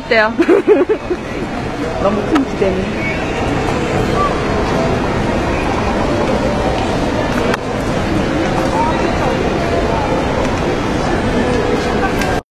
맛있겠대요. 너무 큰 기대는.